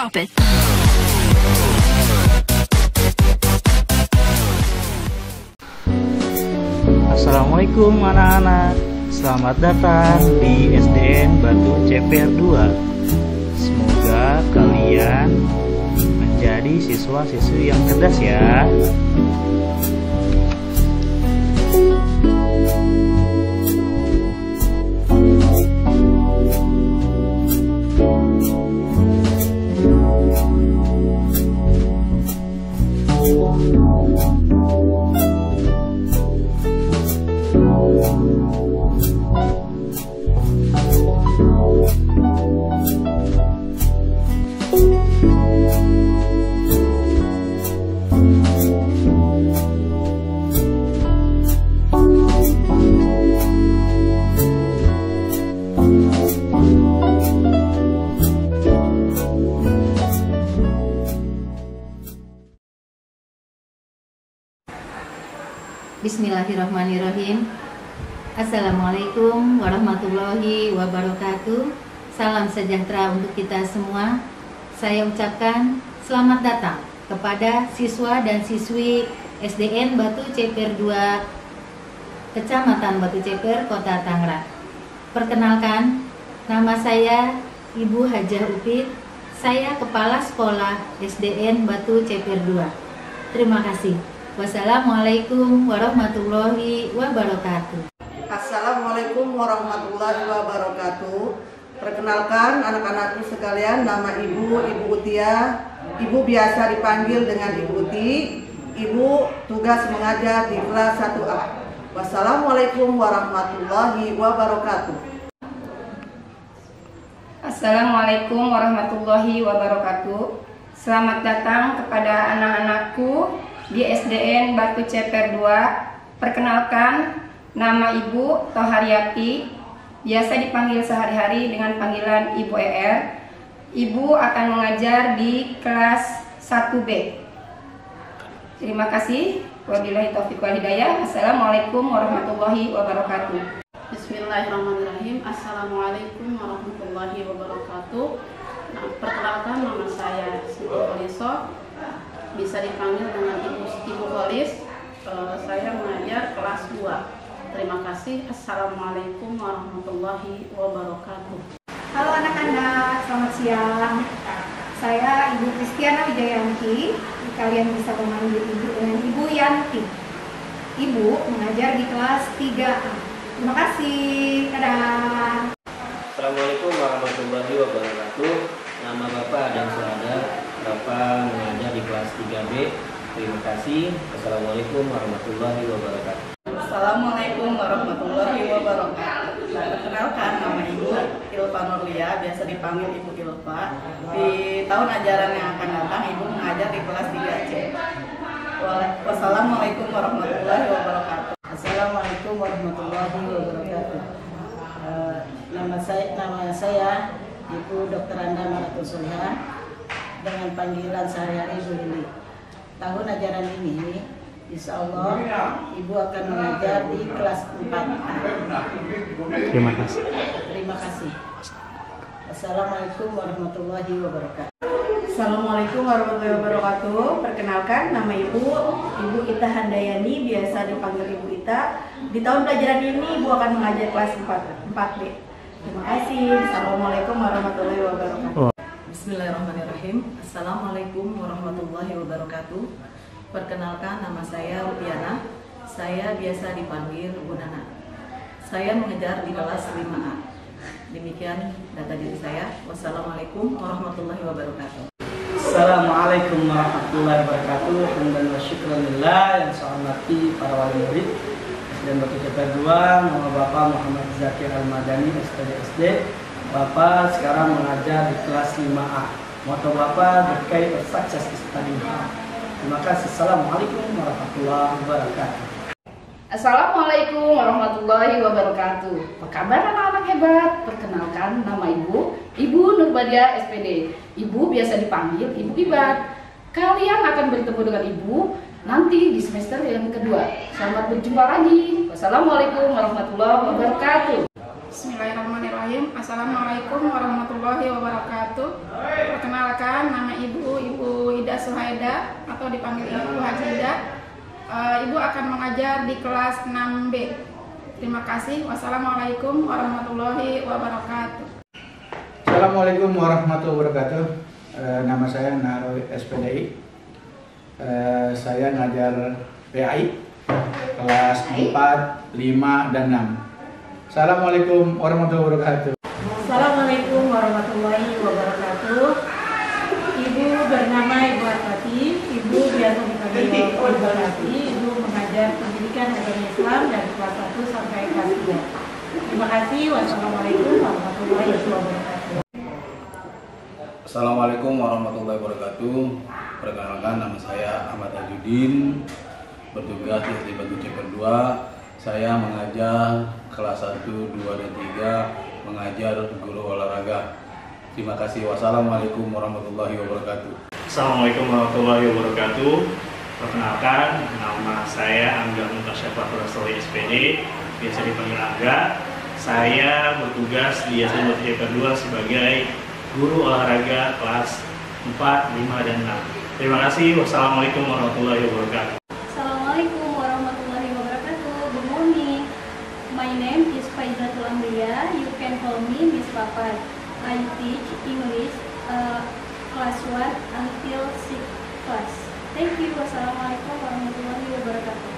Drop it. Assalamualaikum anak-anak. Selamat datang di SDN Batu CPR 2 Semoga kalian menjadi siswa-siswi yang cerdas ya Bismillahirrahmanirrahim Assalamualaikum warahmatullahi wabarakatuh. Salam sejahtera untuk kita semua. Saya ucapkan selamat datang kepada siswa dan siswi SDN Batu Ceper 2 Kecamatan Batu Ceper, Kota Tangerang. Perkenalkan, nama saya Ibu Hajah Upit. Saya Kepala Sekolah SDN Batu Ceper 2 Terima kasih. Wassalamualaikum warahmatullahi wabarakatuh. Assalamualaikum warahmatullahi wabarakatuh. Perkenalkan anak-anakku sekalian, nama Ibu Ibu Utia. Ibu biasa dipanggil dengan Ibu Uti. Ibu tugas mengajar di kelas 1A. Wassalamualaikum warahmatullahi wabarakatuh. Assalamualaikum warahmatullahi wabarakatuh. Selamat datang kepada anak-anakku di SDN Batu Ceper 2. Perkenalkan, nama Ibu Tohariati, biasa dipanggil sehari-hari dengan panggilan Ibu ER. Ibu akan mengajar di kelas 1B. Terima kasih. Wabillahi taufiq wal hidayah. Assalamualaikum warahmatullahi wabarakatuh. Bismillahirrahmanirrahim Assalamualaikum warahmatullahi wabarakatuh nah, Perkenalkan nama saya Siti Poliso Bisa dipanggil dengan Ibu Ibu Polis Eh, Saya mengajar kelas 2 Terima kasih Assalamualaikum warahmatullahi wabarakatuh Halo anak-anak, selamat siang. Saya Ibu Kristiana Wijayanti. Kalian bisa memanggil Ibu dengan Ibu Yanti. Ibu mengajar di kelas 3A. Terima kasih. Dadah. Assalamualaikum warahmatullahi wabarakatuh. Nama Bapak Adam Suhada. Bapak mengajar di kelas 3B. Terima kasih. Assalamualaikum warahmatullahi wabarakatuh. Assalamualaikum warahmatullahi wabarakatuh. Perkenalkan nama Ibu Ilva Nurlia, biasa dipanggil Ibu Ilva. Di tahun ajaran yang akan datang, Ibu mengajar di kelas 3C. Wassalamualaikum warahmatullahi wabarakatuh. Assalamualaikum warahmatullahi wabarakatuh. Eh, nama saya nama saya Ibu Dr. Anda Maratul Solihah dengan panggilan sehari-hari Ibu Lili. Tahun ajaran ini Insya Allah Ibu akan mengajar di kelas 4 Terima kasih Terima kasih Assalamualaikum warahmatullahi wabarakatuh Assalamualaikum warahmatullahi wabarakatuh. Perkenalkan nama Ibu, Ibu Ita Handayani, biasa dipanggil Ibu Ita. Di tahun pelajaran ini Ibu akan mengajar kelas 4, 4B. Terima kasih. Assalamualaikum warahmatullahi wabarakatuh. Bismillahirrahmanirrahim. Assalamualaikum warahmatullahi wabarakatuh. Perkenalkan nama saya Rupiana. Saya biasa dipanggil Bu Nana. Saya mengejar di kelas 5A. Demikian data diri saya. Wassalamualaikum warahmatullahi wabarakatuh. Assalamualaikum warahmatullahi wabarakatuh. Hamdan wa yang saya hormati para wali murid dan Batu 2, nama Bapak Muhammad Zakir Al-Madani SPD SD. Bapak sekarang mengajar di kelas 5A. Moto Bapak berkait sukses study. Terima kasih. Assalamualaikum warahmatullahi wabarakatuh. Assalamualaikum warahmatullahi wabarakatuh. Apa kabar anak-anak hebat? Perkenalkan nama Ibu, Ibu Nurbadia SPD. Ibu biasa dipanggil Ibu Ibat. Kalian akan bertemu dengan Ibu nanti di semester yang kedua. Selamat berjumpa lagi. Wassalamualaikum warahmatullahi wabarakatuh. Bismillahirrahmanirrahim Assalamualaikum warahmatullahi wabarakatuh Perkenalkan Suhaida atau dipanggil Ibu Hajida. Eh, Ibu akan mengajar di kelas 6B. Terima kasih. Wassalamualaikum warahmatullahi wabarakatuh. Assalamualaikum warahmatullahi wabarakatuh. Eh, nama saya Narowi SPDI. Eh, saya ngajar PAI kelas 4, 5, dan 6. Assalamualaikum warahmatullahi wabarakatuh. Assalamualaikum warahmatullahi wabarakatuh. Ibu bernama Ibu Arfati. Ibu biasa dipanggil Ibu Arfati. Ibu mengajar pendidikan agama Islam dari kelas 1 sampai kelas 3. Terima kasih. Wassalamualaikum warahmatullahi wabarakatuh. Assalamualaikum warahmatullahi wabarakatuh. Perkenalkan nama saya Ahmad Ajudin, bertugas di Batu Ceper 2. Saya mengajar kelas 1, 2, dan 3, mengajar guru olahraga. Terima kasih. Wassalamualaikum warahmatullahi wabarakatuh. Assalamualaikum warahmatullahi wabarakatuh. Perkenalkan, nama saya Angga Mutasyafa Rasul SPD, biasa dipanggil Angga. Saya bertugas di SD Batu Ceper 2 sebagai guru olahraga kelas 4, 5, dan 6. Terima kasih. Wassalamualaikum warahmatullahi wabarakatuh. 5. I teach English uh, class 1 until 6 class. Thank you. Wassalamualaikum warahmatullahi wabarakatuh.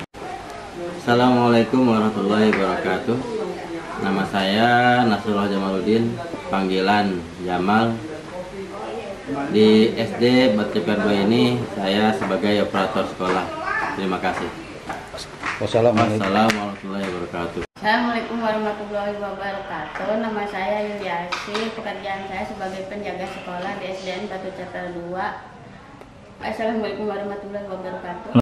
Assalamualaikum warahmatullahi wabarakatuh. Nama saya Nasrullah Jamaluddin, panggilan Jamal. Di SD Batkeperba ini saya sebagai operator sekolah. Terima kasih. Wassalamualaikum warahmatullahi wabarakatuh. Assalamualaikum warahmatullahi wabarakatuh. Nama saya Yuliasi. Pekerjaan saya sebagai penjaga sekolah di SDN Batu Ceper 2. Assalamualaikum warahmatullahi wabarakatuh.